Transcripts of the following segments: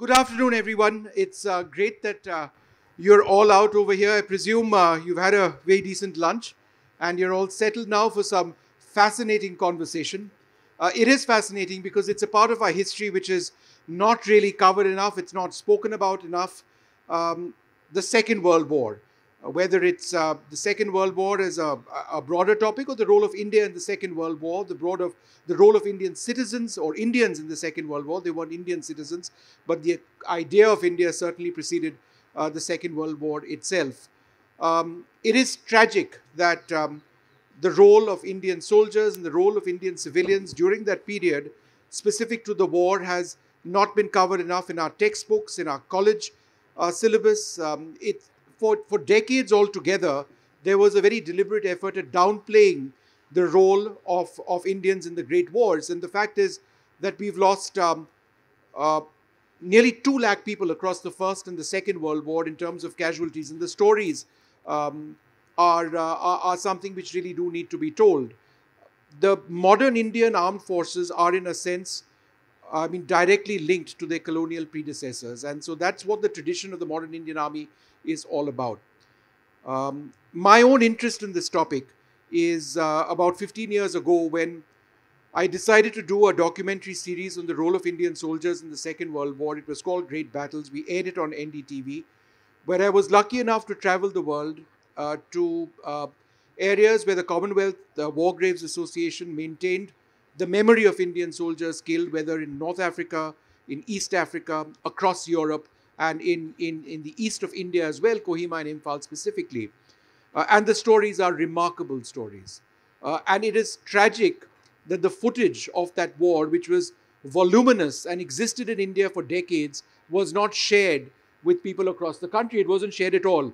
Good afternoon, everyone. It's uh, great that uh, you're all out over here. I presume uh, you've had a very decent lunch and you're all settled now for some fascinating conversation. Uh, it is fascinating because it's a part of our history which is not really covered enough, it's not spoken about enough. Um, the Second World War. Uh, whether it's uh, the Second World War as a, a, broader topic or the role of India in the Second World War, the broad of the role of Indian citizens or Indians in the Second World War. They weren't Indian citizens, but the idea of India certainly preceded uh, the Second World War itself. Um, it is tragic that um, the role of Indian soldiers and the role of Indian civilians during that period, specific to the war, has not been covered enough in our textbooks, in our college uh, syllabus. Um, it for, for decades altogether, there was a very deliberate effort at downplaying the role of, of Indians in the Great Wars. And the fact is that we've lost um, uh, nearly 2 lakh people across the First and the Second World War in terms of casualties. And the stories um, are, uh, are, are something which really do need to be told. The modern Indian armed forces are, in a sense, I mean, directly linked to their colonial predecessors. And so that's what the tradition of the modern Indian army is all about. Um, my own interest in this topic is uh, about 15 years ago when I decided to do a documentary series on the role of Indian soldiers in the Second World War. It was called Great Battles. We aired it on NDTV, where I was lucky enough to travel the world uh, to uh, areas where the Commonwealth the War Graves Association maintained the memory of Indian soldiers killed, whether in North Africa, in East Africa, across Europe, and in, in, in the east of India as well, Kohima and Imphal specifically. Uh, and the stories are remarkable stories. Uh, and it is tragic that the footage of that war, which was voluminous and existed in India for decades, was not shared with people across the country. It wasn't shared at all.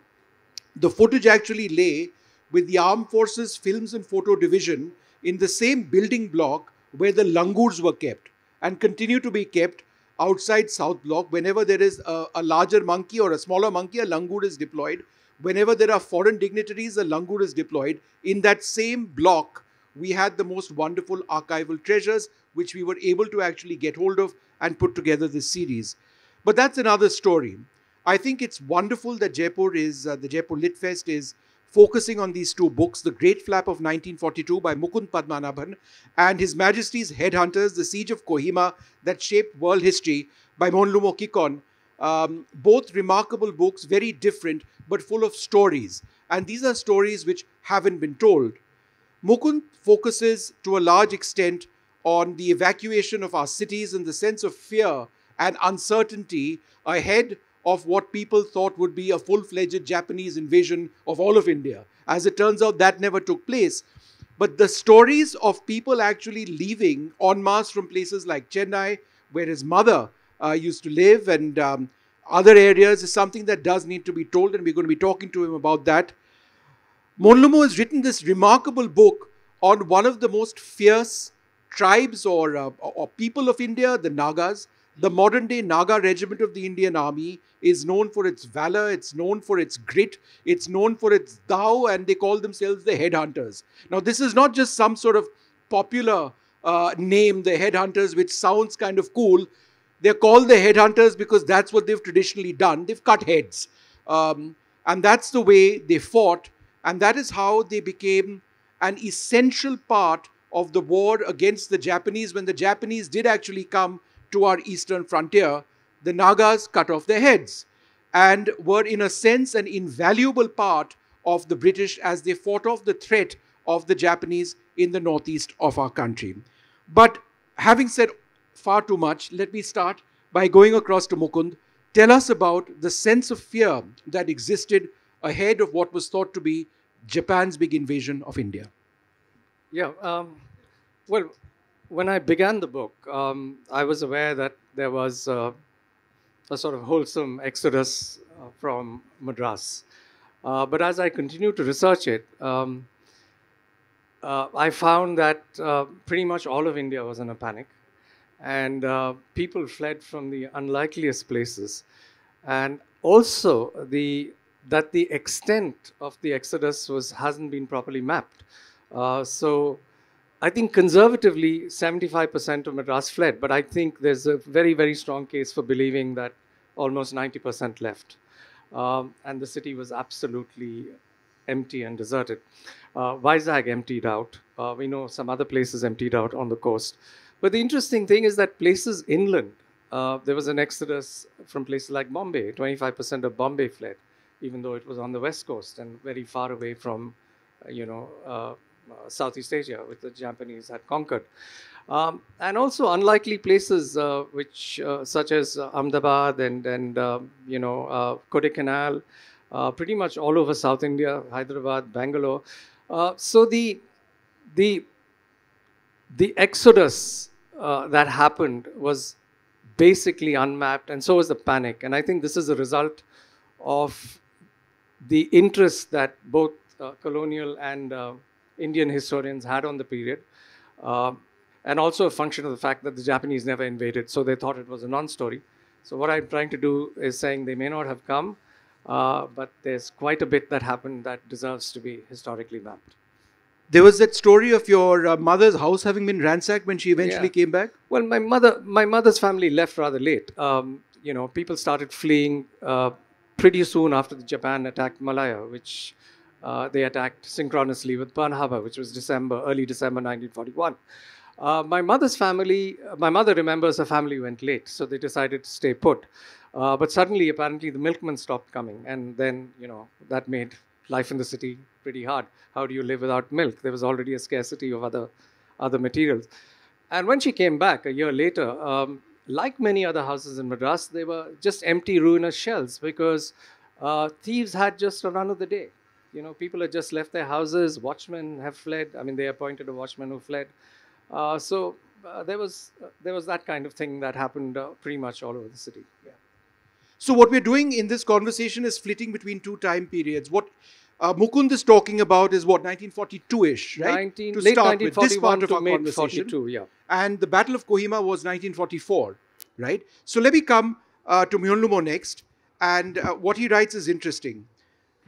The footage actually lay with the Armed Forces Films and Photo Division in the same building block where the langurs were kept and continue to be kept outside South Block. Whenever there is a, a larger monkey or a smaller monkey, a langur is deployed. Whenever there are foreign dignitaries, a langur is deployed. In that same block, we had the most wonderful archival treasures, which we were able to actually get hold of and put together this series. But that's another story. I think it's wonderful that Jaipur is, uh, the Jaipur Lit Fest is focusing on these two books The Great Flap of 1942 by Mukund Padmanabhan and His Majesty's Headhunters, The Siege of Kohima That Shaped World History by Mmhonlumo Kikon. Um, both remarkable books, very different but full of stories. And these are stories which haven't been told. Mukund focuses to a large extent on the evacuation of our cities and the sense of fear and uncertainty ahead of what people thought would be a full fledged Japanese invasion of all of India. As it turns out, that never took place. But the stories of people actually leaving en masse from places like Chennai, where his mother uh, used to live, and um, other areas is something that does need to be told, and we're going to be talking to him about that. Mmhonlumo has written this remarkable book on one of the most fierce tribes or, uh, or people of India, the Nagas, the modern day Naga regiment of the Indian Army is known for its valor, it's known for its grit, it's known for its Dao, and they call themselves the headhunters. Now, this is not just some sort of popular uh, name, the headhunters, which sounds kind of cool. They're called the headhunters because that's what they've traditionally done. They've cut heads. Um, and that's the way they fought. And that is how they became an essential part of the war against the Japanese when the Japanese did actually come to our eastern frontier, the Nagas cut off their heads and were, in a sense, an invaluable part of the British as they fought off the threat of the Japanese in the northeast of our country. But having said far too much, let me start by going across to Mukund. Tell us about the sense of fear that existed ahead of what was thought to be Japan's big invasion of India. Yeah, um, well, when I began the book, um, I was aware that there was uh, a sort of wholesome exodus uh, from Madras. Uh, but as I continued to research it, um, uh, I found that uh, pretty much all of India was in a panic, and uh, people fled from the unlikeliest places, and also the that the extent of the exodus was hasn't been properly mapped. so I think conservatively, 75% of Madras fled, but I think there's a very, very strong case for believing that almost 90% left. Um, and the city was absolutely empty and deserted. Uh, Vizag emptied out. Uh, we know some other places emptied out on the coast. But the interesting thing is that places inland, uh, there was an exodus from places like Bombay. 25% of Bombay fled, even though it was on the west coast and very far away from, uh, you know, uh, Southeast Asia, which the Japanese had conquered. Um, and also unlikely places uh, which, uh, such as Ahmedabad and, and um, you know, uh, Kodaikanal, pretty much all over South India, Hyderabad, Bangalore. so the, the, the exodus that happened was basically unmapped, and so was the panic. And I think this is a result of the interest that both uh, colonial and uh, Indian historians had on the period, uh, and also a function of the fact that the Japanese never invaded, so they thought it was a non-story. So what I'm trying to do is saying they may not have come, uh, but there's quite a bit that happened that deserves to be historically mapped. There was that story of your uh, mother's house having been ransacked when she eventually yeah. came back. Well, my mother, my mother's family left rather late. Um, you know, people started fleeing uh, pretty soon after the Japan attacked Malaya, which uh, they attacked synchronously with Pearl Harbor, which was December, early December 1941. Uh, my mother's family, my mother remembers her family went late, so they decided to stay put. Uh, but suddenly, apparently, the milkman stopped coming, and then, you know, that made life in the city pretty hard. How do you live without milk? There was already a scarcity of other, other materials. And when she came back a year later, um, like many other houses in Madras, they were just empty, ruinous shells because uh, thieves had just a run of the day. You know, people have just left their houses. Watchmen have fled. I mean, they appointed a watchman who fled. Uh, so uh, there was uh, there was that kind of thing that happened uh, pretty much all over the city. Yeah. So what we're doing in this conversation is flitting between two time periods. What uh, Mukund is talking about is what 1942-ish, right? 19, to late start with this part of our conversation. 42, yeah. And the Battle of Kohima was 1944, right? So let me come uh, to Mmhonlumo next. And uh, what he writes is interesting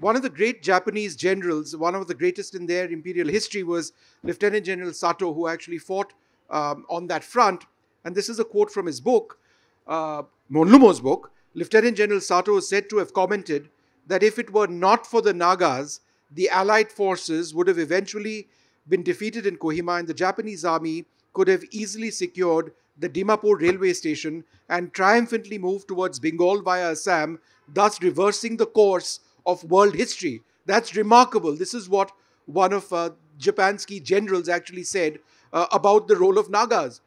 one of the great Japanese generals, one of the greatest in their imperial history, was Lieutenant General Sato, who actually fought um, on that front. And this is a quote from his book, uh, Mmhonlumo's book. Lieutenant General Sato is said to have commented that if it were not for the Nagas, the Allied forces would have eventually been defeated in Kohima, and the Japanese army could have easily secured the Dimapur railway station and triumphantly moved towards Bengal via Assam, thus reversing the course of world history. That's remarkable. This is what one of uh, Japan's key generals actually said uh, about the role of Nagas.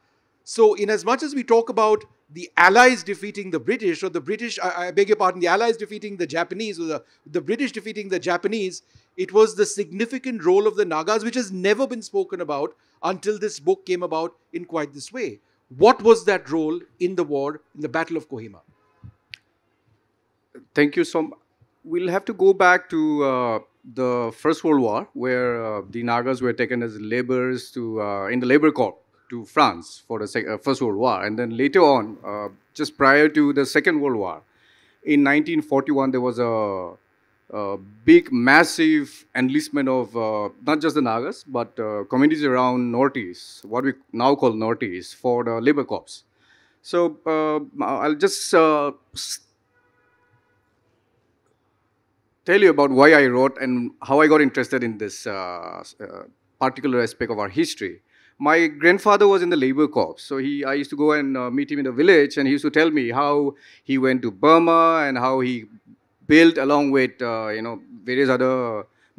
So, in as much as we talk about the Allies defeating the British, or the British, I, I beg your pardon, the Allies defeating the Japanese, or the, the British defeating the Japanese, it was the significant role of the Nagas, which has never been spoken about until this book came about in quite this way. What was that role in the war, in the Battle of Kohima? Thank you so much we'll have to go back to uh, the First World War, where uh, the Nagas were taken as laborers to uh, in the labor corps to France for the uh, First World War, and then later on, uh, just prior to the Second World War, in 1941, there was a, big, massive enlistment of uh, not just the Nagas, but communities around Northeast, what we now call Northeast, for the labor corps. So I'll just tell you about why I wrote and how I got interested in this uh, uh, particular aspect of our history. My grandfather was in the labor corps, so he I used to go and uh, meet him in the village, and he used to tell me how he went to Burma and how he built, along with uh, you know various other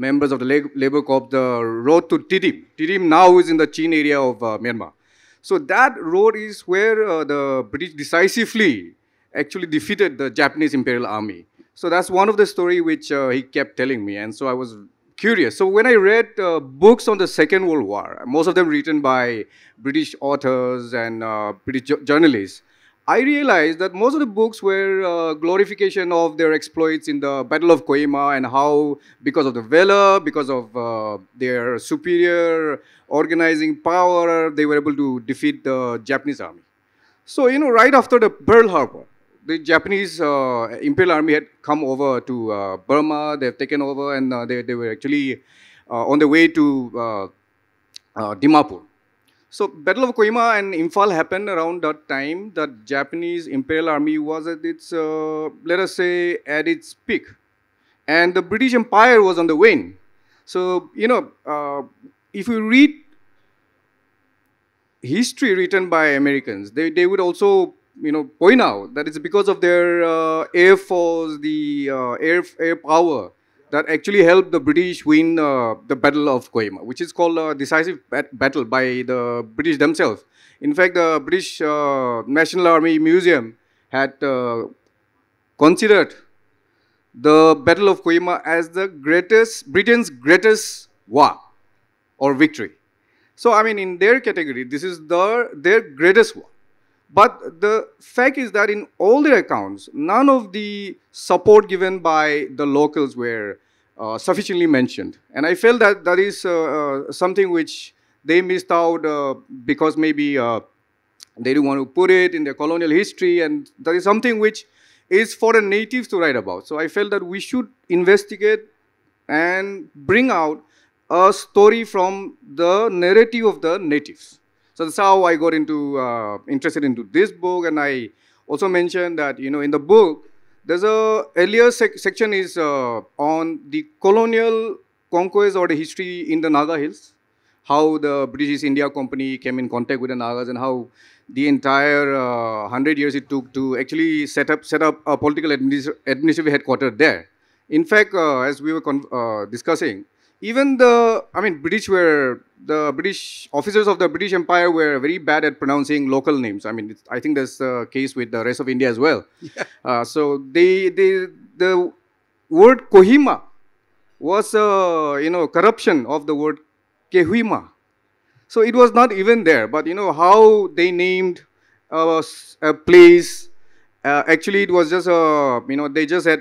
members of the labor corps, the road to Tiddim. Tiddim now is in the Chin area of Myanmar. So that road is where uh, the British decisively actually defeated the Japanese Imperial Army. So that's one of the story which uh, he kept telling me, and so I was curious. So when I read uh, books on the Second World War, most of them written by British authors and uh, British journalists, I realized that most of the books were uh, glorification of their exploits in the Battle of Kohima and how, because of the valor, because of uh, their superior organizing power, they were able to defeat the Japanese army. So, you know, right after the Pearl Harbor, the Japanese uh, Imperial Army had come over to uh, Burma. They've taken over, and uh, they, they were actually on the way to Dimapur. So Battle of Kohima and Imphal happened around that time. The Japanese Imperial Army was at its, uh, let us say, at its peak, and the British Empire was on the wane. So you know, uh, if you read history written by Americans, they, they would also you know point out that it's because of their uh, air force, the uh, air air power that actually helped the British win uh, the Battle of Kohima, which is called a decisive bat battle by the British themselves. In fact, the British uh, National Army Museum had uh, considered the Battle of Kohima as the greatest, Britain's greatest war or victory. So, I mean, in their category, this is the, their greatest war. But the fact is that in all their accounts, none of the support given by the locals were uh, sufficiently mentioned. And I felt that that is uh, uh, something which they missed out uh, because maybe uh, they didn't want to put it in their colonial history, and that is something which is for the natives to write about. So I felt that we should investigate and bring out a story from the narrative of the natives. So that's how I got into uh, interested into this book, and I also mentioned that you know in the book there's a earlier sec section is uh, on the colonial conquest or the history in the Naga Hills, how the British India Company came in contact with the Nagas, and how the entire uh, hundred years it took to actually set up set up a political administ administrative headquarters there. In fact, uh, as we were uh, discussing, even the, I mean, British were, the British officers of the British Empire were very bad at pronouncing local names. I mean, I think that's the case with the rest of India as well. Yeah. Uh, so they, they, the word Kohima was, uh, you know, corruption of the word Kehuima. So it was not even there, but you know how they named a, a place. Uh, actually, it was just a, you know, they just had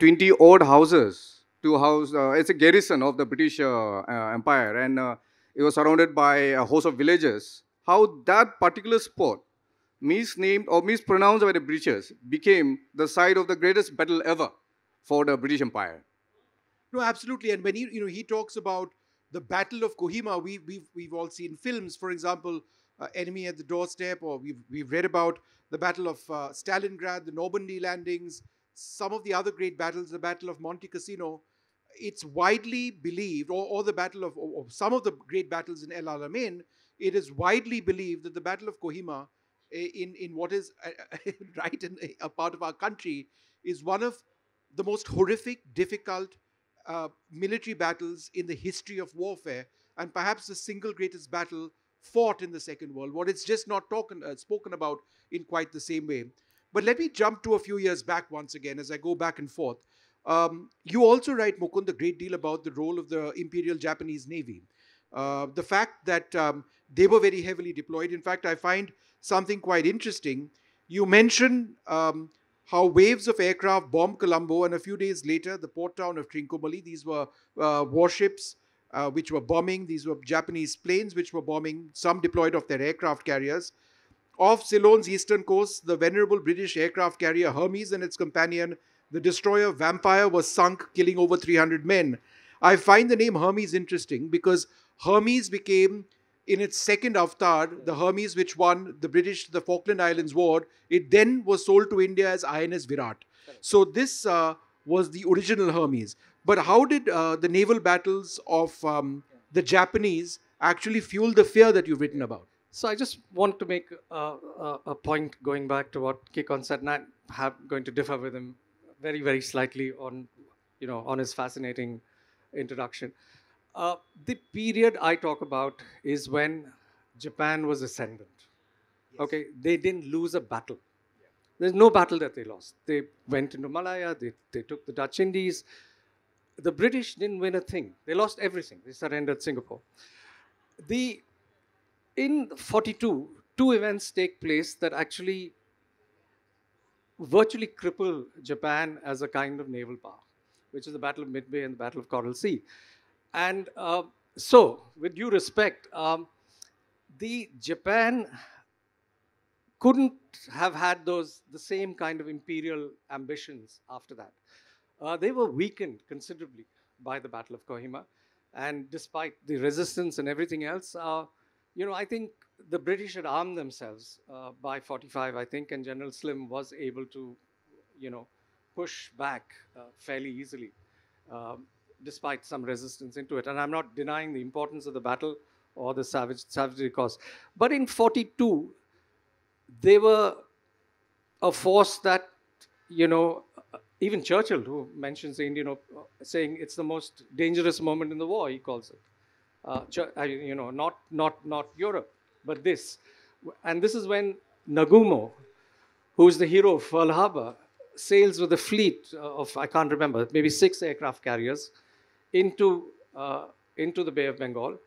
20 odd houses to house, uh, it's a garrison of the British uh, uh, Empire, and it was surrounded by a host of villages. How that particular spot, misnamed or mispronounced by the Britishers, became the site of the greatest battle ever for the British Empire. No, absolutely. And when he, you know, he talks about the Battle of Kohima, we, we've, we've all seen films, for example, uh, Enemy at the Doorstep, or we've, we've read about the Battle of uh, Stalingrad, the Normandy landings, some of the other great battles, the Battle of Monte Cassino it's widely believed, or, or the battle of, or, or some of the great battles in El Alamein, it is widely believed that the Battle of Kohima, eh, in, in what is right in a part of our country, is one of the most horrific, difficult uh, military battles in the history of warfare, and perhaps the single greatest battle fought in the Second World War. It's just not uh, spoken about in quite the same way. But let me jump to a few years back once again as I go back and forth. Um, you also write, Mukund, a great deal about the role of the Imperial Japanese Navy. Uh, the fact that um, they were very heavily deployed. In fact, I find something quite interesting. You mention um, how waves of aircraft bombed Colombo, and a few days later, the port town of Trincomalee. These were uh, warships uh, which were bombing. These were Japanese planes which were bombing, some deployed off their aircraft carriers. Off Ceylon's eastern coast, the venerable British aircraft carrier Hermes and its companion the destroyer Vampire was sunk, killing over 300 men. I find the name Hermes interesting because Hermes became, in its second avatar, the Hermes which won the British, the Falkland Islands War. It then was sold to India as INS Virat. So this uh, was the original Hermes. But how did uh, the naval battles of um, the Japanese actually fuel the fear that you've written about? So I just want to make uh, a point going back to what Kikon said, and I'm going to differ with him very, very slightly on, you know, on his fascinating introduction. Uh, the period I talk about is when Japan was ascendant. Yes. Okay, they didn't lose a battle. Yeah. There's no battle that they lost. They went into Malaya, they, they took the Dutch Indies. The British didn't win a thing. They lost everything. They surrendered Singapore. The in 42, two events take place that actually virtually cripple Japan as a kind of naval power, which is the Battle of Midway and the Battle of Coral Sea. And uh, so, with due respect, um, the Japan couldn't have had those the same kind of imperial ambitions after that. Uh, they were weakened considerably by the Battle of Kohima, and despite the resistance and everything else, uh, you know, I think the British had armed themselves uh, by 45, I think, and General Slim was able to, you know, push back uh, fairly easily, um, despite some resistance into it. And I'm not denying the importance of the battle or the savage savagery cause. But in 42, they were a force that, you know, even Churchill, who mentions the Indian, op- saying it's the most dangerous moment in the war, he calls it. Uh, uh, you know, not not not Europe, but this, and this is when Nagumo, who's the hero of Pearl Harbor, sails with a fleet of I can't remember, maybe six aircraft carriers, into uh, into the Bay of Bengal,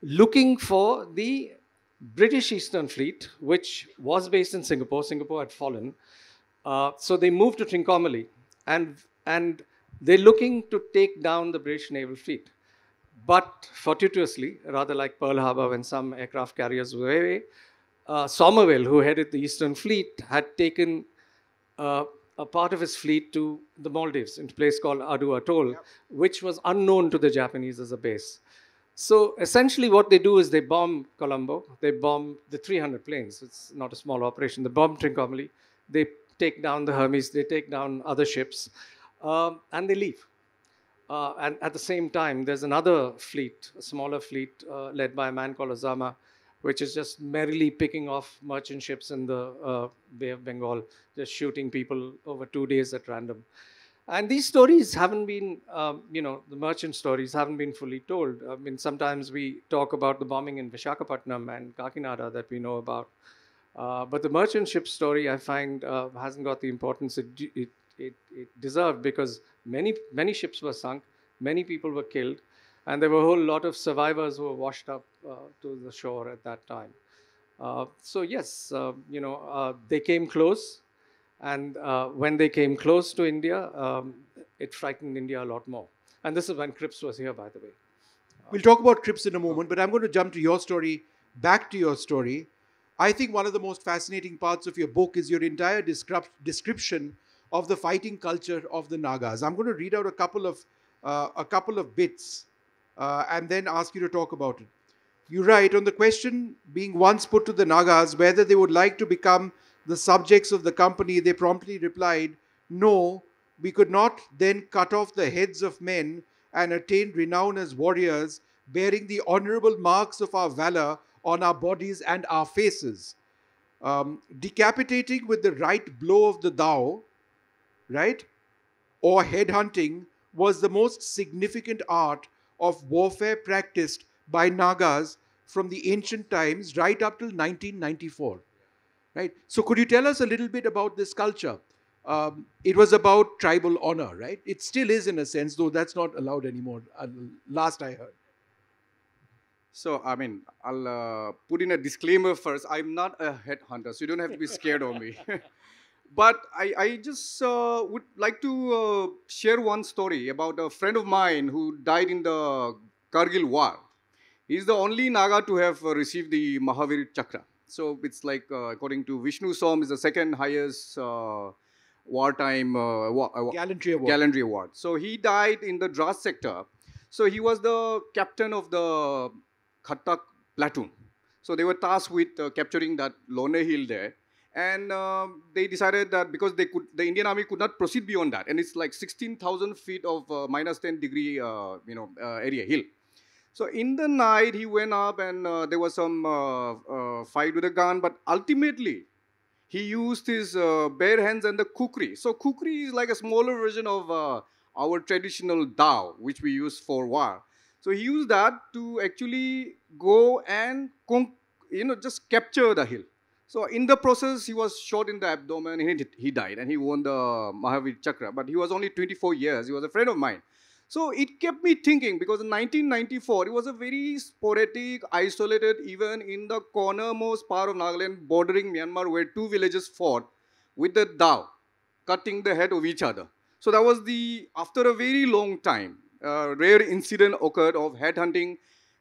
looking for the British Eastern Fleet, which was based in Singapore. Singapore had fallen, uh, so they moved to Trincomalee, and and they're looking to take down the British naval fleet. But fortuitously, rather like Pearl Harbor, when some aircraft carriers were away, uh, Somerville, who headed the Eastern Fleet, had taken uh, a part of his fleet to the Maldives, in a place called Addu Atoll, yep. which was unknown to the Japanese as a base. So essentially, what they do is they bomb Colombo, they bomb the 300 planes. It's not a small operation. They bomb Trincomalee, they take down the Hermes, they take down other ships, um, and they leave. Uh, and at the same time, there's another fleet, a smaller fleet uh, led by a man called Ozawa, which is just merrily picking off merchant ships in the uh, Bay of Bengal, just shooting people over two days at random. And these stories haven't been, um, you know, the merchant stories haven't been fully told. I mean, sometimes we talk about the bombing in Vishakhapatnam and Kakinada that we know about. Uh, but the merchant ship story, I find, uh, hasn't got the importance it, it, it, it deserved because many, many ships were sunk, many people were killed, and there were a whole lot of survivors who were washed up uh, to the shore at that time. Uh, so yes, uh, you know, uh, they came close, and uh, when they came close to India, um, it frightened India a lot more. And this is when Cripps was here, by the way. We'll talk about Cripps in a moment, but I'm going to jump to your story, back to your story. I think one of the most fascinating parts of your book is your entire description of the fighting culture of the Nagas. I'm going to read out a couple of uh, a couple of bits uh, and then ask you to talk about it. You write on the question being once put to the Nagas whether they would like to become the subjects of the company, they promptly replied, No, we could not then cut off the heads of men and attain renown as warriors, bearing the honorable marks of our valor on our bodies and our faces. Um, decapitating with the right blow of the dao, right? Or headhunting was the most significant art of warfare practiced by Nagas from the ancient times right up till 1994. Right? So, could you tell us a little bit about this culture? Um, it was about tribal honor, right? It still is in a sense, though that's not allowed anymore, uh, last I heard. So, I mean, I'll uh, put in a disclaimer first. I'm not a headhunter, so you don't have to be scared of me. but I, I just uh, would like to uh, share one story about a friend of mine who died in the Kargil war. He's the only Naga to have uh, received the Mahavir Chakra. So it's like, uh, according to Vishnu Som, is the second highest uh, wartime wa- gallantry award. Gallantry award. So he died in the Dras sector. So he was the captain of the Ghatak platoon. So they were tasked with capturing that Lone Hill there and uh, they decided that because they could, the Indian army could not proceed beyond that, and it's like 16,000 feet of uh, minus 10 degree, uh, you know, uh, area hill. So in the night, he went up, and uh, there was some uh, fight with a gun, but ultimately, he used his bare hands and the kukri. So kukri is like a smaller version of our traditional dao, which we use for war. So he used that to actually go and, you know, just capture the hill. So in the process, he was shot in the abdomen. He, he died, and he won the Mahavir Chakra. But he was only 24 years. He was a friend of mine. So it kept me thinking because in 1994, it was a very sporadic, isolated, even in the cornermost part of Nagaland, bordering Myanmar, where two villages fought with the dao, cutting the head of each other. So that was the, after a very long time, a rare incident occurred of headhunting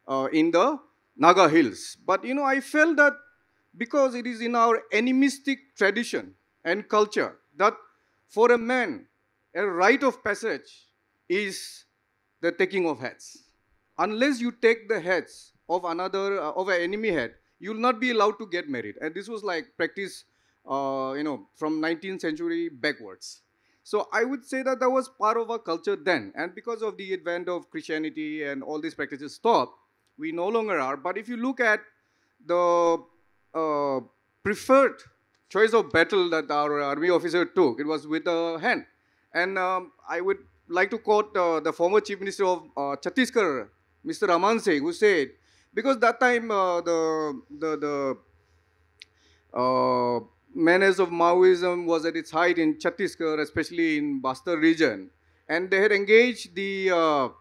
uh, in the Naga hills. But you know, I felt that because it is in our animistic tradition and culture that for a man, a rite of passage is the taking of heads. Unless you take the heads of another, uh, of an enemy head, you will not be allowed to get married. And this was like practice, uh, you know, from 19th century backwards. So I would say that that was part of our culture then. And because of the advent of Christianity and all these practices stopped, we no longer are. But if you look at the uh, preferred choice of battle that our army officer took, it was with a hand. And um, I would like to quote uh, the former chief minister of uh, Chhattisgarh, Mr. Raman Singh, who said, because that time uh, the, the, the uh, menace of Maoism was at its height in Chhattisgarh, especially in Bastar region. And they had engaged the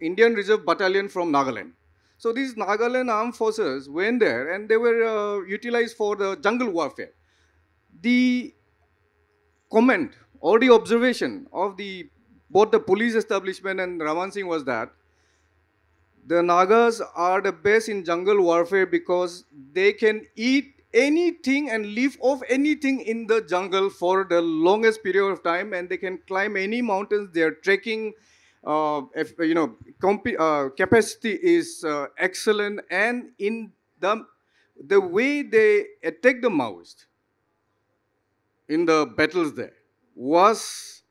Indian Reserve Battalion from Nagaland. So these Nagaland armed forces went there and they were uh, utilized for the jungle warfare. The comment or the observation of the both the police establishment and Raman Singh was that the Nagas are the best in jungle warfare because they can eat anything and live off anything in the jungle for the longest period of time and they can climb any mountains they are trekking uh, if, you know uh, capacity is uh, excellent and in the the way they attack the maoist in the battles there was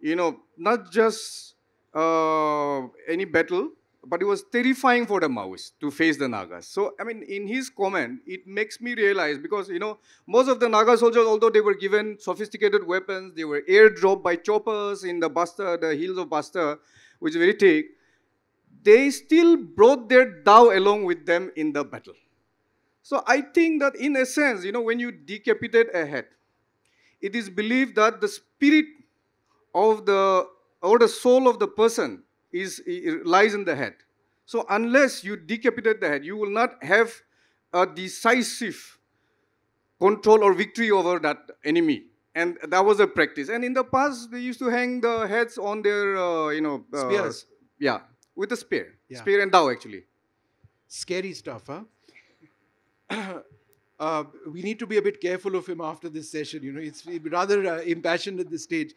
you know not just uh, any battle but it was terrifying for the Maoists to face the Nagas. So, I mean, in his comment, it makes me realize because, you know, most of the Naga soldiers, although they were given sophisticated weapons, they were airdropped by choppers in the Bastar, the hills of Bastar, which is very thick, they still brought their Dao along with them in the battle. So, I think that in a sense, you know, when you decapitate a head, it is believed that the spirit of the, or the soul of the person is, lies in the head. So unless you decapitate the head, you will not have a decisive control or victory over that enemy. And that was a practice. And in the past, they used to hang the heads on their, uh, you know, uh, spears. Yeah, with a spear. Yeah. Spear and dao, actually. Scary stuff, huh? uh, we need to be a bit careful of him after this session. You know, it's rather uh, impassioned at this stage.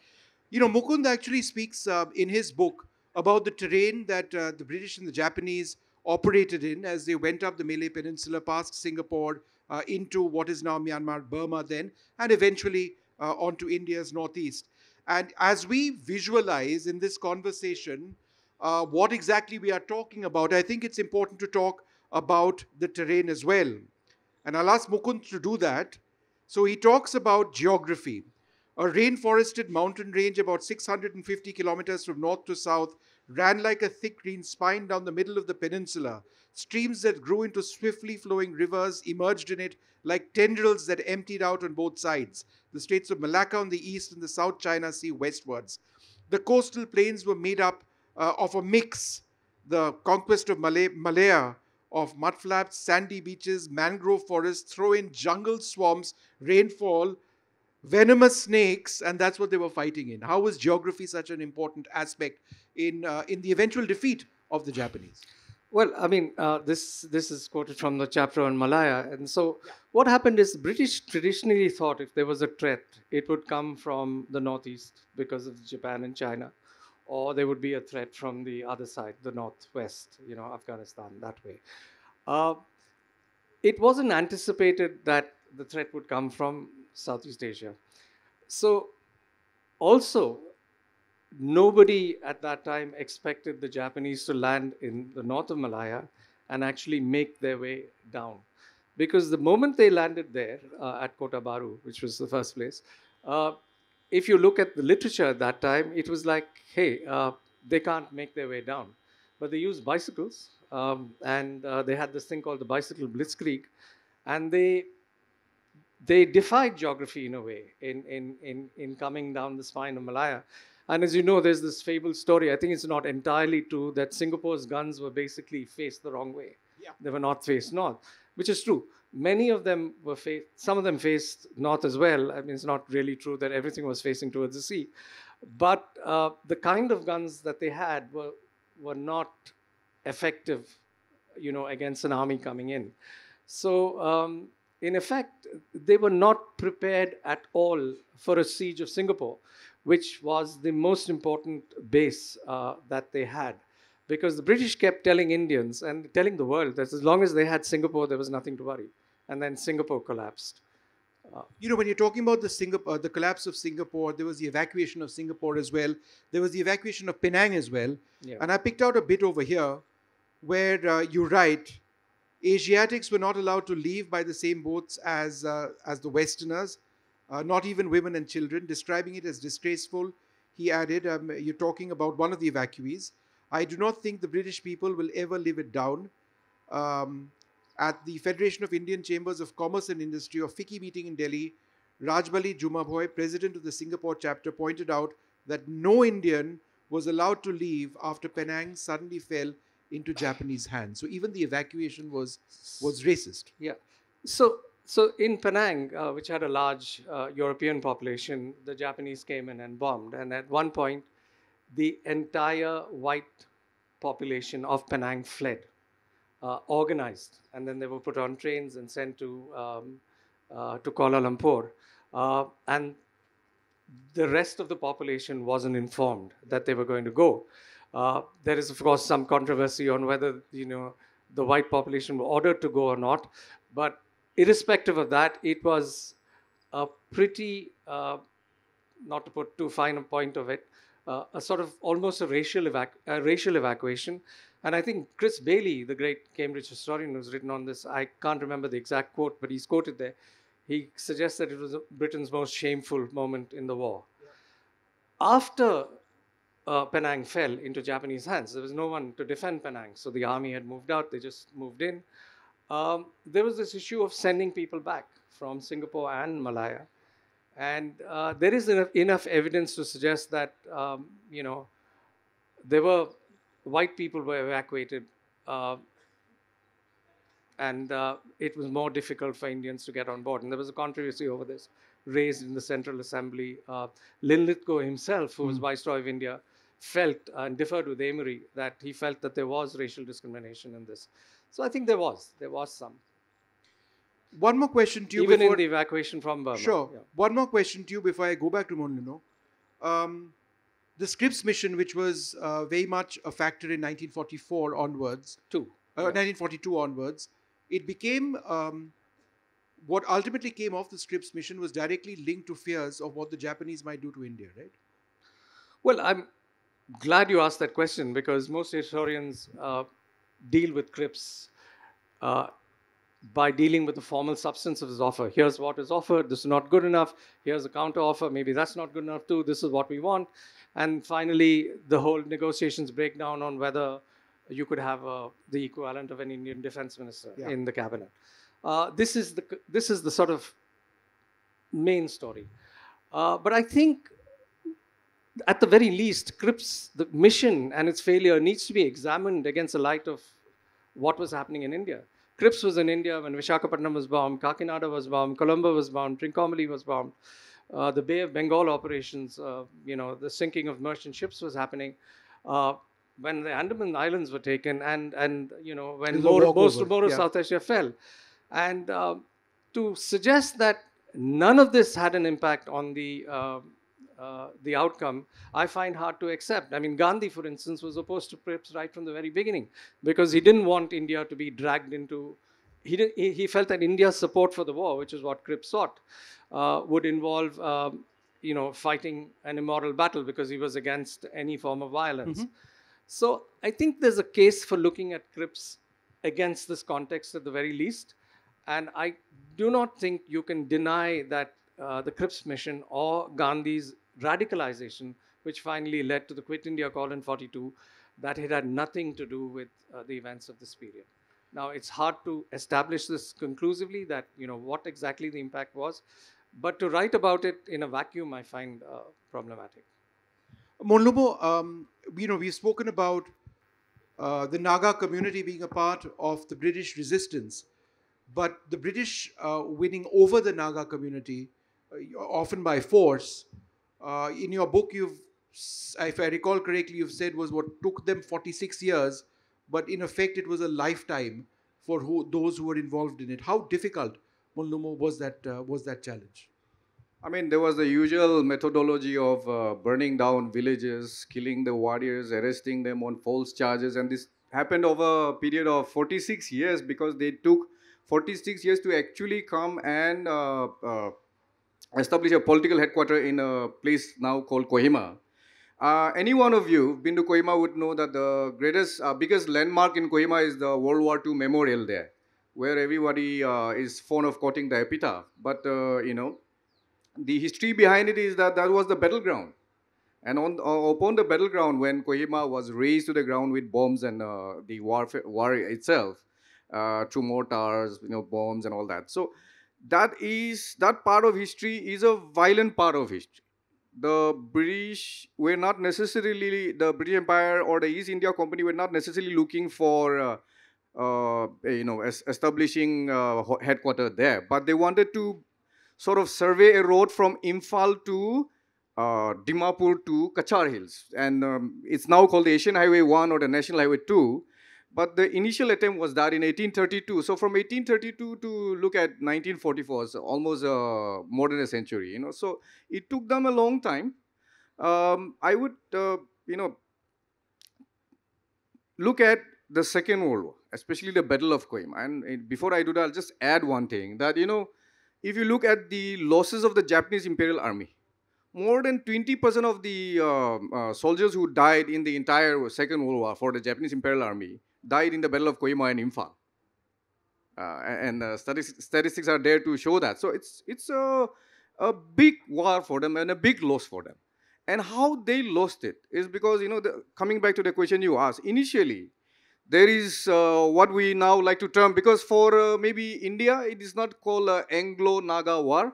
You know, Mukund actually speaks uh, in his book about the terrain that uh, the British and the Japanese operated in as they went up the Malay Peninsula past Singapore uh, into what is now Myanmar, Burma, then, and eventually uh, onto India's northeast. And as we visualize in this conversation uh, what exactly we are talking about, I think it's important to talk about the terrain as well. And I'll ask Mukund to do that. So he talks about geography a rainforested mountain range about 650 kilometers from north to south ran like a thick green spine down the middle of the peninsula. Streams that grew into swiftly flowing rivers emerged in it like tendrils that emptied out on both sides. The Straits of Malacca on the east and the South China Sea westwards. The coastal plains were made up uh, of a mix, the conquest of Malay- Malaya, of mudflats, sandy beaches, mangrove forests, throw in jungle swamps, rainfall, venomous snakes, and that's what they were fighting in. How was geography such an important aspect in uh, in the eventual defeat of the Japanese? Well, I mean, uh, this this is quoted from the chapter on Malaya, and so yeah. what happened is British traditionally thought if there was a threat, it would come from the northeast because of Japan and China, or there would be a threat from the other side, the northwest, you know, Afghanistan that way. Uh, it wasn't anticipated that the threat would come from Southeast Asia. So, also, nobody at that time expected the Japanese to land in the north of Malaya and actually make their way down. Because the moment they landed there uh, at Kota Baru, which was the first place, uh, if you look at the literature at that time, it was like, hey, uh, they can't make their way down. But they used bicycles, um, and uh, they had this thing called the bicycle blitzkrieg, and they they defied geography in a way in, in, in, in coming down the spine of Malaya. And as you know, there's this fabled story. I think it's not entirely true that Singapore's guns were basically faced the wrong way. Yeah. They were not faced north, which is true. Many of them were faced, some of them faced north as well. I mean, it's not really true that everything was facing towards the sea. But uh, the kind of guns that they had were, were not effective, you know, against an army coming in. So um, in effect, they were not prepared at all for a siege of Singapore, which was the most important base uh, that they had. because the British kept telling Indians and telling the world that as long as they had Singapore, there was nothing to worry. And then Singapore collapsed. You know, when you're talking about the Singapore, the collapse of Singapore, there was the evacuation of Singapore as well. There was the evacuation of Penang as well. Yeah. And I picked out a bit over here where uh, you write, Asiatics were not allowed to leave by the same boats as uh, as the Westerners, uh, not even women and children, describing it as disgraceful. He added, um, "You're talking about one of the evacuees. I do not think the British people will ever live it down." Um, at the Federation of Indian Chambers of Commerce and Industry, or FICCI meeting in Delhi, Rajbali Jumabhoy, president of the Singapore chapter, pointed out that no Indian was allowed to leave after Penang suddenly fell into Japanese hands. So even the evacuation was was racist. Yeah. So, so in Penang, uh, which had a large uh, European population, the Japanese came in and bombed. And at one point, the entire white population of Penang fled, uh, organized, and then they were put on trains and sent to um, uh, to Kuala Lumpur. Uh, and the rest of the population wasn't informed that they were going to go. Uh, there is, of course, some controversy on whether you know the white population were ordered to go or not. But irrespective of that, it was a pretty, uh, not to put too fine a point of it, uh, a sort of almost a racial, evac- a racial evacuation. And I think Chris Bayly, the great Cambridge historian who's written on this, I can't remember the exact quote, but he's quoted there. He suggests that it was Britain's most shameful moment in the war. After uh, Penang fell into Japanese hands, there was no one to defend Penang. So the army had moved out, they just moved in. Um, there was this issue of sending people back from Singapore and Malaya. And uh, there is enough, enough evidence to suggest that, um, you know, there were white people were evacuated uh, and uh, it was more difficult for Indians to get on board. And there was a controversy over this raised in the Central Assembly. Uh, Linlithgow himself, who was Viceroy of India, felt and differed with Amery that he felt that there was racial discrimination in this. So I think there was, there was some. One more question to you Even before in the evacuation from Burma. Sure. yeah. One more question to you before I go back to Mmhonlumo. Um, the Cripps mission, which was uh, very much a factor in 1944 onwards, Two. uh, Yeah. 1942 onwards, it became um, what ultimately came off the Cripps mission was directly linked to fears of what the Japanese might do to India, right? Well, I'm glad you asked that question because most historians uh, deal with Cripps uh, by dealing with the formal substance of his offer. Here's what is offered. This is not good enough. Here's a counter offer. Maybe that's not good enough too. This is what we want. And finally, the whole negotiations break down on whether you could have uh, the equivalent of an Indian defense minister Yeah. in the cabinet. Uh, this is the this is the sort of main story. Uh, but I think at the very least, Cripps, the mission and its failure needs to be examined against the light of what was happening in India. Cripps was in India when Vishakhapatnam was bombed, Kakinada was bombed, Colombo was bombed, Trincomalee was bombed. Uh, the Bay of Bengal operations, uh, you know, the sinking of merchant ships was happening. Uh, when the Andaman Islands were taken, and and you know when more, most of more of yeah. South Asia fell, and um, to suggest that none of this had an impact on the uh, uh, the outcome, I find hard to accept. I mean, Gandhi, for instance, was opposed to Cripps right from the very beginning because he didn't want India to be dragged into. He, did, he, he felt that India's support for the war, which is what Cripps sought, uh, would involve, um, you know, fighting an immoral battle because he was against any form of violence. So I think there's a case for looking at Cripps against this context at the very least. And I do not think you can deny that uh, the Cripps mission or Gandhi's radicalization, which finally led to the Quit India call in 42, that it had nothing to do with uh, the events of this period. Now, it's hard to establish this conclusively that, you know, what exactly the impact was, but to write about it in a vacuum, I find uh, problematic. Mmhonlumo, um, you know, we've spoken about uh, the Naga community being a part of the British resistance, but the British uh, winning over the Naga community, uh, often by force. Uh, in your book, you've, if I recall correctly, you've said was what took them 46 years, but in effect, it was a lifetime for who, those who were involved in it. How difficult, Mmhonlumo, was that uh, was that challenge? I mean, there was the usual methodology of uh, burning down villages, killing the warriors, arresting them on false charges, and this happened over a period of 46 years because they took 46 years to actually come and uh, uh, establish a political headquarters in a place now called Kohima. Uh, any one of you who've been to Kohima would know that the greatest, uh, biggest landmark in Kohima is the World War II memorial there, where everybody uh, is fond of quoting the epitaph. But uh, you know, the history behind it is that that was the battleground. And on, uh, upon the battleground, when Kohima was razed to the ground with bombs and uh, the warfare, war itself, through mortars, you know, bombs and all that. So that is that part of history is a violent part of history. The British were not necessarily the British Empire or the East India Company were not necessarily looking for. Uh, uh, you know, es- establishing uh, headquarters there, but they wanted to sort of survey a road from Imphal to uh, Dimapur to Cachar Hills. And um, it's now called the Asian Highway 1 or the National Highway 2. But the initial attempt was that in 1832. So from 1832 to look at 1944, so almost uh, more than a century, you know. So it took them a long time. Um, I would, uh, you know, look at the Second World War, especially the Battle of Kohima. And uh, before I do that, I'll just add one thing that, you know, if you look at the losses of the Japanese Imperial Army, more than 20% of the um, uh, soldiers who died in the entire Second World War for the Japanese Imperial Army died in the Battle of Kohima and Imphal. Uh, and uh, statistics, are there to show that. So it's, it's a, a big war for them and a big loss for them. And how they lost it is because, you know, the, coming back to the question you asked, initially, there is uh, what we now like to term, because for uh, maybe India, it is not called Anglo-Naga War.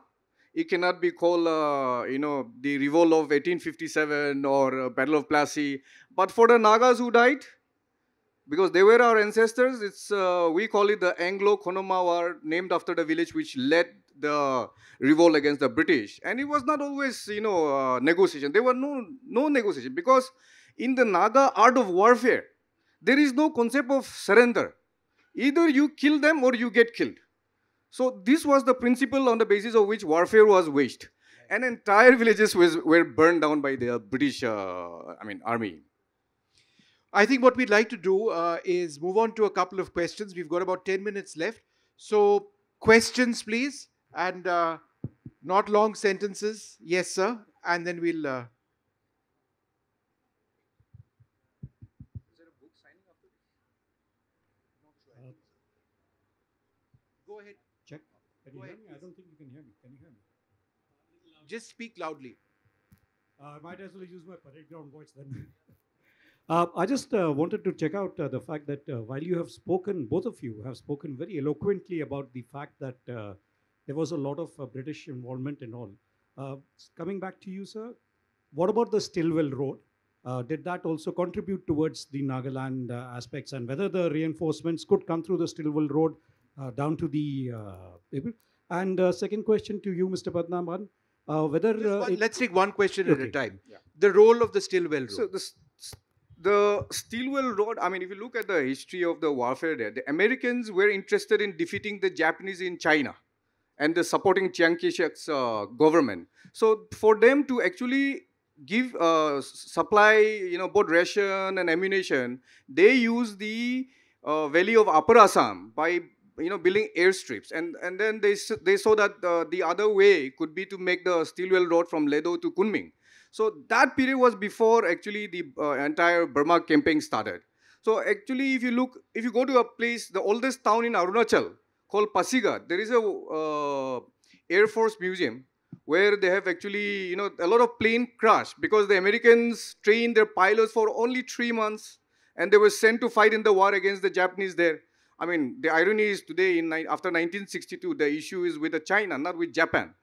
It cannot be called, uh, you know, the revolt of 1857 or uh, Battle of Plassey. But for the Nagas who died, because they were our ancestors, it's uh, we call it the Anglo-Konoma War, named after the village which led the revolt against the British. And it was not always, you know, uh, negotiation. There were no no negotiation because in the Naga art of warfare, there is no concept of surrender. Either you kill them or you get killed. So this was the principle on the basis of which warfare was waged. And entire villages was, were burned down by the British, uh, I mean, army. I think what we'd like to do uh, is move on to a couple of questions. We've got about 10 minutes left. So, questions, please, and uh, not long sentences. Yes, sir. And then we'll. Uh, Go ahead. Check. Can you Go hear ahead, me? I don't think you can hear me. Can you hear me? Just speak loudly. Uh, I might as well use my parade ground voice then. uh, I just uh, wanted to check out uh, the fact that uh, while you have spoken, both of you have spoken very eloquently about the fact that uh, there was a lot of uh, British involvement and all. Uh, coming back to you, sir, what about the Stilwell Road? Uh, did that also contribute towards the Nagaland uh, aspects and whether the reinforcements could come through the Stilwell Road uh, down to the uh, people? And uh, second question to you, Mr. Padmanabhan, uh, whether uh, one- it- let's take one question at a time. Yeah. The role of the Stilwell Road. So the, s- s- Stilwell Road, I mean, if you look at the history of the warfare there, the Americans were interested in defeating the Japanese in China and the supporting Chiang Kai-shek's uh, government. So for them to actually give uh, supply, you know, both ration and ammunition, they use the uh, valley of Upper Assam by you know building airstrips, and and then they they saw that uh, the other way could be to make the Stilwell Road from Ledo to Kunming. So that period was before actually the uh, entire Burma campaign started. So actually, if you look, if you go to a place, the oldest town in Arunachal called Pasighat, there is a uh, Air Force museum where they have actually, you know, a lot of plane crash because the Americans trained their pilots for only three months and they were sent to fight in the war against the Japanese there. I mean, the irony is today, in, after 1962, the issue is with China, not with Japan.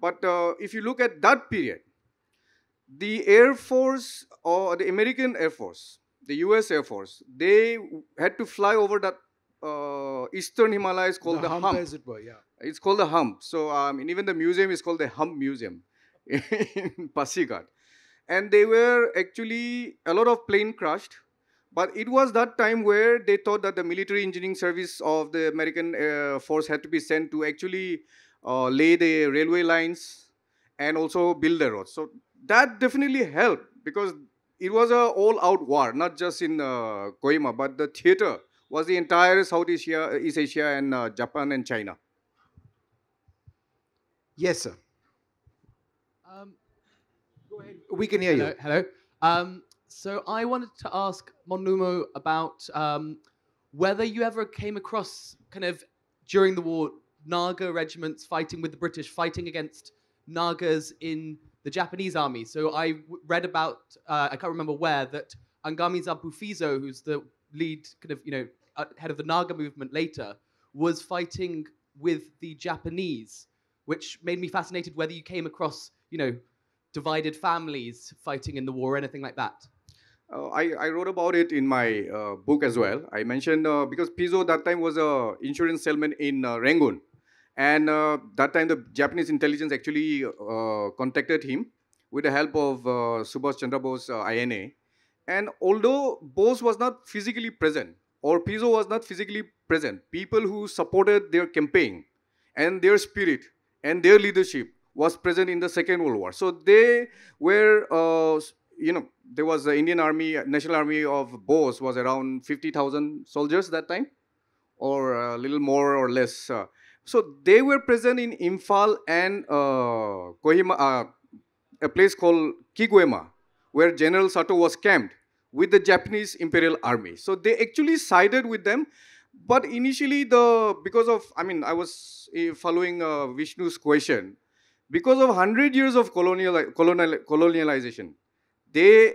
But uh, if you look at that period, the Air Force or the American Air Force, the US Air Force, they had to fly over that uh, eastern Himalayas called the, hump, hump. as it were, yeah. It's called the hump. So um, even the museum is called the Hump Museum in Pasighat. And they were actually a lot of plane crashed. But it was that time where they thought that the military engineering service of the American Air Force had to be sent to actually uh, lay the railway lines and also build the roads. So that definitely helped because it was a all-out war, not just in uh, Kohima, but the theater was the entire South Asia, East Asia, and uh, Japan and China. Yes, sir. Um, Go ahead. We can hear hello. you. hello. Um, so I wanted to ask Mmhonlumo about um, whether you ever came across kind of during the war Naga regiments fighting with the British, fighting against Nagas in the Japanese army. So I read about, uh, I can't remember where, that Angami Zapu Phizo, who's the lead kind of, you know, uh, head of the Naga movement later, was fighting with the Japanese, which made me fascinated whether you came across, you know, divided families fighting in the war or anything like that. Uh, I, I wrote about it in my uh, book as well. I mentioned uh, because Phizo that time was a insurance salesman in uh, Rangoon, and uh, that time the Japanese intelligence actually uh, contacted him with the help of uh, Subhash Chandra Bose INA. And although Bose was not physically present, or Phizo was not physically present, people who supported their campaign and their spirit and their leadership was present in the Second World War. So they were, uh, you know, there was the Indian Army, National Army of Bose was around 50,000 soldiers that time, or a little more or less. uh, so they were present in Imphal and uh, Kohima, uh, a place called Kigwema, where General Sato was camped with the Japanese Imperial Army. So they actually sided with them. But initially, the because of I mean, I was uh, following uh, Vishnu's question, because of hundred years of colonial, colonial colonialization, they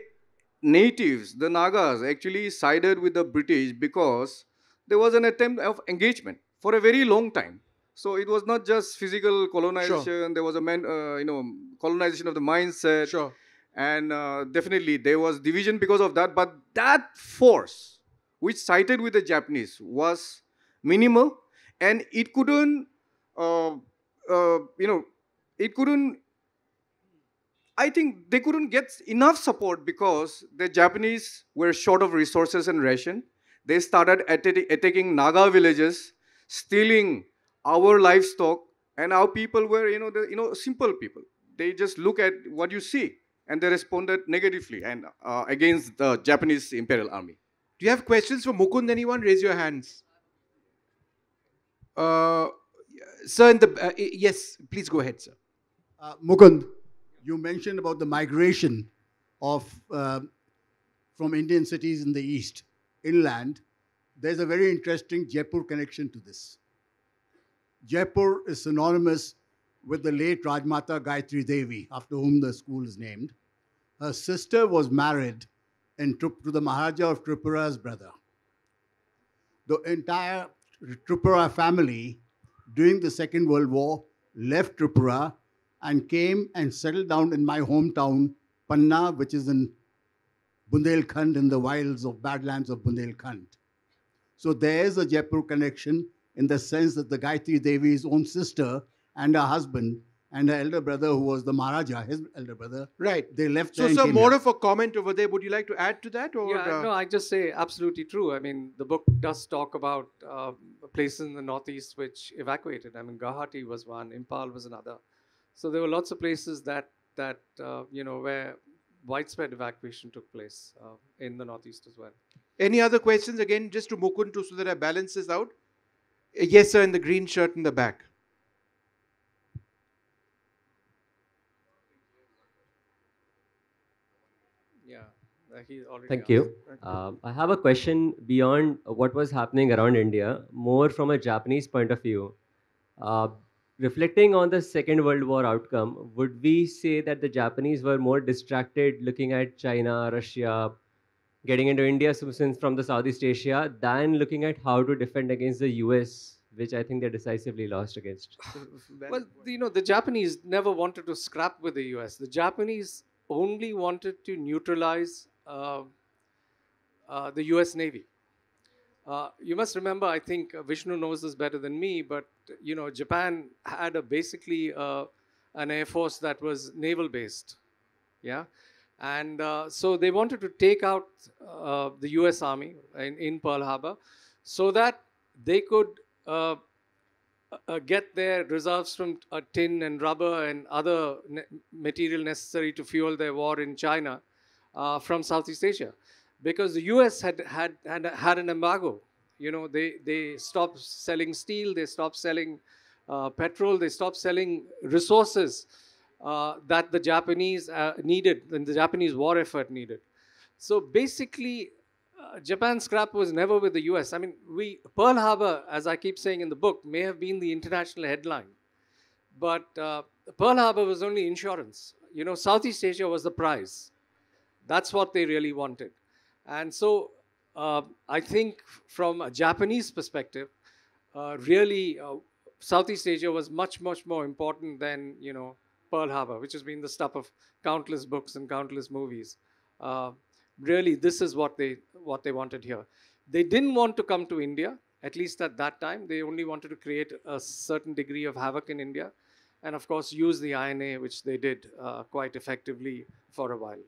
natives, the Nagas, actually sided with the British because there was an attempt of engagement for a very long time. So it was not just physical colonization. There was a man, uh, you know, colonization of the mindset. Sure. and uh, definitely there was division because of that. But that force which sided with the japanese was minimal. And it couldn't uh, uh, you know it couldn't i think they couldn't get enough support because the japanese were short of resources and ration. They started atta- attacking naga villages stealing our livestock and our people were you know the you know simple people they just look at what you see and they responded negatively and uh, against the Japanese Imperial Army. Do you have questions for Mukund? Anyone? Raise your hands. Uh, sir, in the uh, yes, please go ahead, sir. Uh, Mukund, you mentioned about the migration of uh, from Indian cities in the east inland. There's a very interesting Jaipur connection to this. Jaipur is synonymous with the late Rajmata Gayatri Devi, after whom the school is named. Her sister was married in, Trip- to the Maharaja of Tripura's brother. The entire Tripura family during the Second World War left Tripura and came and settled down in my hometown, Panna, which is in Bundelkhand in the wilds of Badlands of Bundelkhand. So there is a Jaipur connection in the sense that the Gayatri Devi's own sister and her husband and her elder brother, who was the Maharaja, his elder brother, Right. they left So, there and sir, came more here. of a comment over there. Would you like to add to that, or yeah, uh, no, I just say absolutely true. I mean, the book does talk about uh, places in the northeast which evacuated. I mean, Guwahati was one, Imphal was another. So there were lots of places that that uh, you know where widespread evacuation took place uh, in the northeast as well. any other questions? Again, just to Mukund, to, so that I balance this out. Yes, sir, in the green shirt in the back. Yeah, uh, already. Thank you. Um, I have a question beyond what was happening around India, more from a Japanese point of view. Uh, reflecting on the Second World War outcome, would we say that the Japanese were more distracted looking at China, Russia, getting into India since from the Southeast Asia, than looking at how to defend against the US, which I think they decisively lost against? Well, you know, the Japanese never wanted to scrap with the US. The Japanese only wanted to neutralize uh, uh, the US Navy. Uh, you must remember, I think uh, Vishnu knows this better than me, but you know, Japan had a basically uh, an air force that was naval based, yeah, and uh, so they wanted to take out uh, the U.S. Army in, in Pearl Harbor, so that they could uh, uh, get their reserves from uh, tin and rubber and other ne- material necessary to fuel their war in China uh, from Southeast Asia, because the U.S. had had had, had an embargo. You know, they they stopped selling steel, they stopped selling uh, petrol, they stopped selling resources uh, that the Japanese uh, needed, and the Japanese war effort needed. So basically, uh, Japan's scrap was never with the US. I mean, we Pearl Harbor, as I keep saying in the book, may have been the international headline, but uh, Pearl Harbor was only insurance. You know, Southeast Asia was the prize. That's what they really wanted, and so uh, I think from a Japanese perspective, uh, really Southeast Asia was much much more important than you know Pearl Harbor, which has been the stuff of countless books and countless movies. Uh, really, this is what they what they wanted here. They didn't want to come to India, at least at that time. They only wanted to create a certain degree of havoc in India, and of course, use the INA, which they did uh, quite effectively for a while.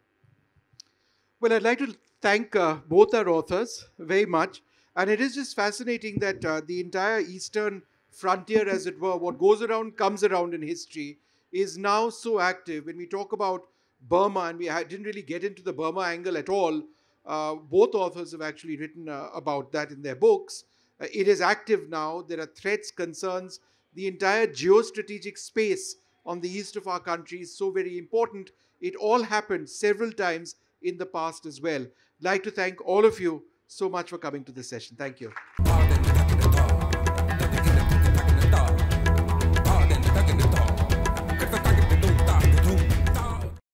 Well, I'd like to thank uh, both our authors very much. And it is just fascinating that uh, the entire eastern frontier, as it were, what goes around comes around in history, is now so active. When we talk about Burma, and we didn't really get into the Burma angle at all, uh, both authors have actually written uh, about that in their books. Uh, it is active now. There are threats, concerns. The entire geostrategic space on the east of our country is so very important. It all happened several times in the past as well. I'd like to thank all of you so much for coming to this session. Thank you.